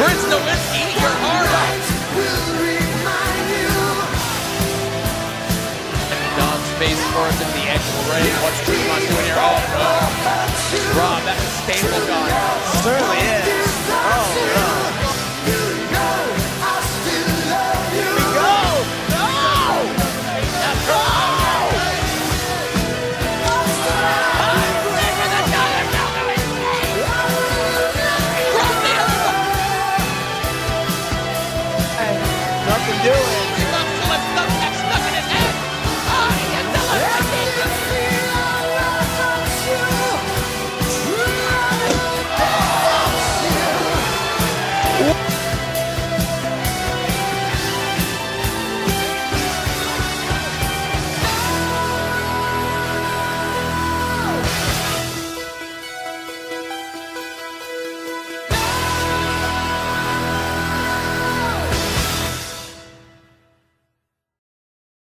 Prince Nowitzki, your heart out. Dom space for at the edge of the ring. What's Tremont doing here? Oh, no. Rob, that's a staple gun. Certainly is.